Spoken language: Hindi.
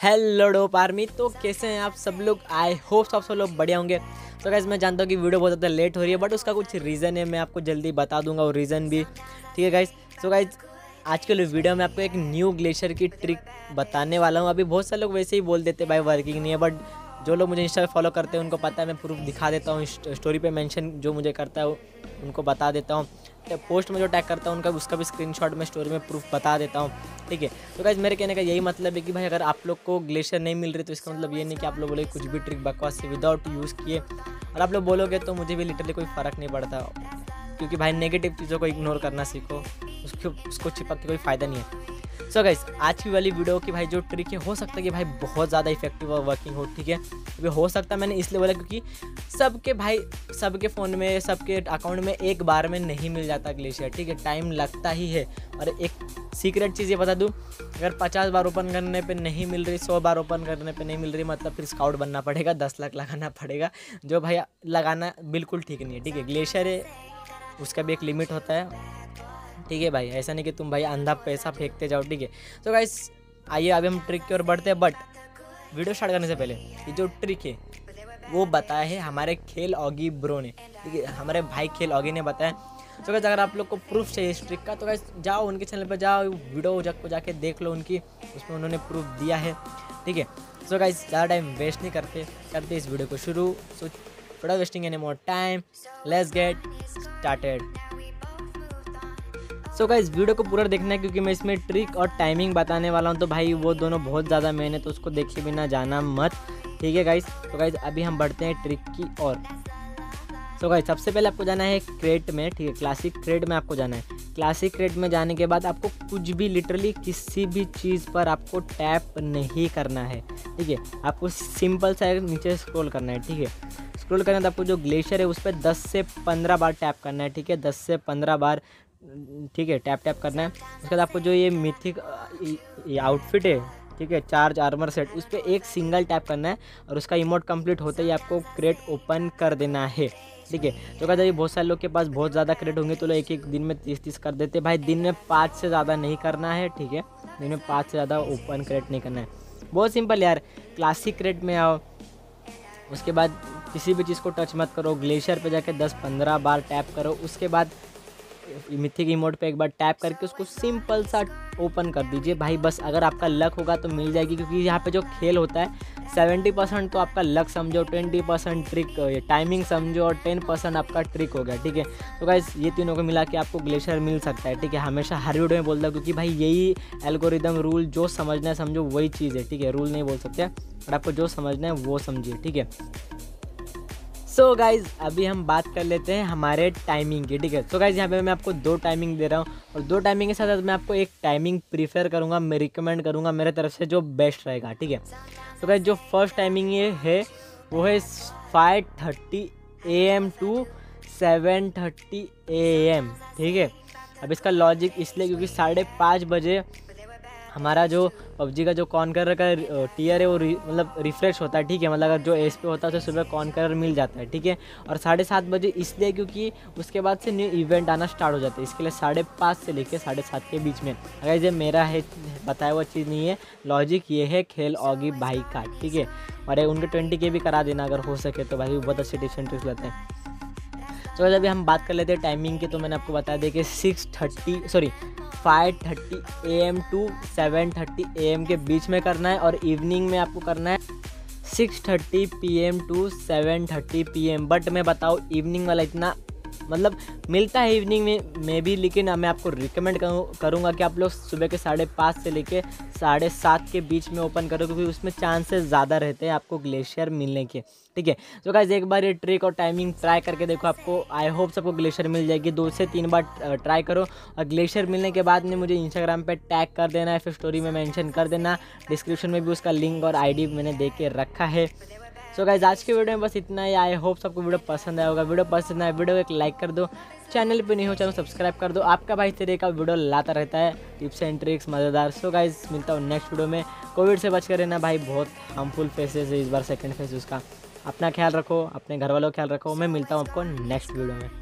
हेलो डोप आर्मी तो कैसे हैं आप सब लोग? आई होप सब सब लोग बढ़िया होंगे। तो गैस मैं जानता हूँ कि वीडियो बहुत ज़्यादा लेट हो रही है बट उसका कुछ रीज़न है, मैं आपको जल्दी बता दूँगा वो रीज़न भी। ठीक है गाइज़ तो गाइज़ आज के वीडियो में आपको एक न्यू ग्लेशियर की ट्रिक बताने वाला हूँ। अभी बहुत सारे लोग वैसे ही बोल देते भाई वर्किंग नहीं है बट जो लोग मुझे इंस्टा फॉलो करते हैं, उनको पता है, मैं प्रूफ दिखा देता हूँ स्टोरी पे मेंशन जो मुझे करता है उनको बता देता हूँ। पोस्ट में जो टैग करता हूँ, उनका, उसका भी स्क्रीनशॉट में स्टोरी में प्रूफ बता देता हूँ, ठीक है? तो गाइज़ मेरे कहने का यही मतलब है कि भाई, अगर आप लोग को ग्लेशियर नहीं मिल रही तो इसका मतलब ये नहीं कि आप लोग बोले कुछ भी ट्रिक बकवास से विदाउट यूज़ किए। और आप लोग बोलोगे तो मुझे भी लिटरली कोई फ़र्क नहीं पड़ता, क्योंकि भाई नेगेटिव चीज़ों को इग्नोर करना सीखो, उसको उसको छिपक के कोई फ़ायदा नहीं है। सो so गाइस आज की वाली वीडियो की भाई जो ट्रिक है, हो सकता है कि भाई बहुत ज़्यादा इफ़ेक्टिव और वर्किंग हो, ठीक है? अभी हो सकता है मैंने इसलिए बोला क्योंकि सबके भाई, सबके फ़ोन में, सबके अकाउंट में एक बार में नहीं मिल जाता ग्लेशियर ठीक है? टाइम लगता ही है। और एक सीक्रेट चीज़ ये बता दूँ, अगर पचास बार ओपन करने पे नहीं मिल रही, सौ बार ओपन करने पे नहीं मिल रही मतलब फिर स्काउट बनना पड़ेगा, दस लाख लगाना पड़ेगा, जो भाई लगाना बिल्कुल ठीक नहीं है, ठीक है? ग्लेशियर है, उसका भी एक लिमिट होता है। ठीक है भाई, ऐसा नहीं कि तुम भाई अंधा पैसा फेंकते जाओ, ठीक है? तो गाइस आइए, अभी हम ट्रिक की ओर बढ़ते हैं बट वीडियो स्टार्ट करने से पहले, ये जो ट्रिक है, वो बताया है हमारे खेल ऑगी ब्रो ने, ठीक है? हमारे भाई खेल ऑगी ने बताया। तो गाइस अगर आप लोग को प्रूफ चाहिए इस ट्रिक का तो गाइस जाओ उनके चैनल पर, जाओ वीडियो को जाके देख लो उनकी, उसमें उन्होंने प्रूफ दिया है, ठीक है? सो गाइस ज़्यादा टाइम वेस्ट नहीं करते करते इस वीडियो को शुरू। सो थोड़ा wasting any more time let's get started so guys video को पूरा देखना है क्योंकि मैं इसमें ट्रिक और टाइमिंग बताने वाला हूँ। तो भाई, वो दोनों बहुत ज़्यादा मेन है तो उसको देखे बिना जाना मत। ठीक है गाइस तो गाइस अभी हम बढ़ते हैं ट्रिक की और सो गाइस सबसे पहले आपको जाना है क्रेट में, ठीक है? क्लासिक क्रेट में आपको जाना है। क्लासिक क्रेट में जाने के बाद आपको कुछ भी लिटरली किसी भी चीज़ पर आपको टैप नहीं करना है। ठीक है? आपको सिंपल सा नीचे स्क्रॉल करना है, ठीक है? स्क्रॉल करने आपको जो ग्लेशियर है, उस पर 10 से 15 बार टैप करना है, ठीक है? 10 से 15 बार ठीक है टैप टैप करना है। उसके बाद आपको जो ये मिथिक आउटफिट है, ठीक है चार्ज आर्मर सेट उस पर एक सिंगल टैप करना है और उसका इमोट कंप्लीट होते ही आपको क्रेट ओपन कर देना है। ठीक है तो कहते हैं बहुत सारे लोग के पास बहुत ज़्यादा क्रेट होंगे तो लोग एक एक दिन में तीस तीस कर देते भाई, दिन में पाँच से ज़्यादा नहीं करना है, ठीक है? दिन में पाँच से ज़्यादा ओपन क्रेट नहीं करना है। बहुत सिंपल यार क्लासिक क्रेट में आओ। उसके बाद किसी भी चीज़ को टच मत करो ग्लेशियर पे जाके दस पंद्रह बार टैप करो। उसके बाद मिथिक इमोट पे एक बार टैप करके उसको सिंपल सा ओपन कर दीजिए। भाई, बस अगर आपका लक होगा तो मिल जाएगी, क्योंकि यहाँ पे जो खेल होता है सेवेंटी परसेंट तो आपका लक समझो ट्वेंटी परसेंट ट्रिक टाइमिंग समझो और टेन परसेंट आपका ट्रिक हो गया, ठीक है? तो गाइस ये तीनों को मिला के आपको ग्लेशियर मिल सकता है, ठीक है? हमेशा हर वीडियो में बोलता हूँ, क्योंकि भाई, यही एल्गोरिदम रूल जो समझना है समझो, वही चीज़ है, ठीक है? रूल नहीं बोल सकते, और आपको जो समझना है वो समझिए, ठीक है? सो so गाइज़ अभी हम बात कर लेते हैं हमारे टाइमिंग की, ठीक है? तो गाइज़ यहाँ पे मैं आपको दो टाइमिंग दे रहा हूँ और दो टाइमिंग के साथ साथ मैं आपको एक टाइमिंग प्रीफर करूँगा, मैं रिकमेंड करूँगा मेरे तरफ़ से जो बेस्ट रहेगा, ठीक है? तो गाइज़ जो फ़र्स्ट टाइमिंग ये है, वो है five thirty A M to seven thirty A M ठीक है? अब इसका लॉजिक इसलिए क्योंकि साढ़े पाँच बजे हमारा जो पबजी का जो कॉन कलर का टीयर है, वो मतलब रिफ्रेश होता है, ठीक है? मतलब अगर जो एस पे होता है तो सुबह कॉन कलर मिल जाता है, ठीक है? और साढ़े सात बजे इसलिए क्योंकि उसके बाद से न्यू इवेंट आना स्टार्ट हो जाता है। इसके लिए साढ़े पाँच से लेकर साढ़े सात के बीच में। अगर ये मेरा है, बताया हुआ चीज़ नहीं है लॉजिक ये है खेल ऑगी भाई का, ठीक है? और उनके ट्वेंटी के भी करा देना अगर हो सके तो भाई बहुत अच्छे ट्रिक्स लेते हैं। तो अभी हम बात कर लेते हैं टाइमिंग की तो मैंने आपको बता दिया कि six thirty sorry five thirty A M to seven thirty A M के बीच में करना है और इवनिंग में आपको करना है six thirty P M to seven thirty P M but मैं बताऊँ इवनिंग वाला इतना मतलब मिलता है इवनिंग में, मे भी, लेकिन मैं आपको रिकमेंड करूँगा कि आप लोग सुबह के साढ़े पाँच से लेके साढ़े सात के बीच में ओपन करो, क्योंकि उसमें चांसेस ज़्यादा रहते हैं आपको ग्लेशियर मिलने के। ठीक है? तो गाइज़ एक बार ये ट्रिक और टाइमिंग ट्राई करके देखो आपको आई होप सबको ग्लेशियर मिल जाएगी। दो से तीन बार ट्राई करो। और ग्लेशियर मिलने के बाद में मुझे इंस्टाग्राम पे टैग कर देना है फिर स्टोरी में मेंशन कर देना। डिस्क्रिप्शन में भी उसका लिंक और आईडी मैंने दे के रखा है। सो गाइज़ आज के वीडियो में बस इतना ही। आई होप सबको वीडियो पसंद आया होगा। वीडियो पसंद आया, वीडियो को एक लाइक कर दो। चैनल पे नहीं हो चैनल सब्सक्राइब कर दो। आपका भाई तेरे का वीडियो लाता रहता है। टिप्स एंड ट्रिक्स मज़ेदार। सो गाइज़ मिलता हूँ नेक्स्ट वीडियो में। कोविड से बच कर रहना भाई बहुत हार्मफुल फेसेस है इस बार सेकेंड फ़ेज़ उसका। अपना ख्याल रखो, अपने घर वालों का ख्याल रखो। मैं मिलता हूँ आपको नेक्स्ट वीडियो में।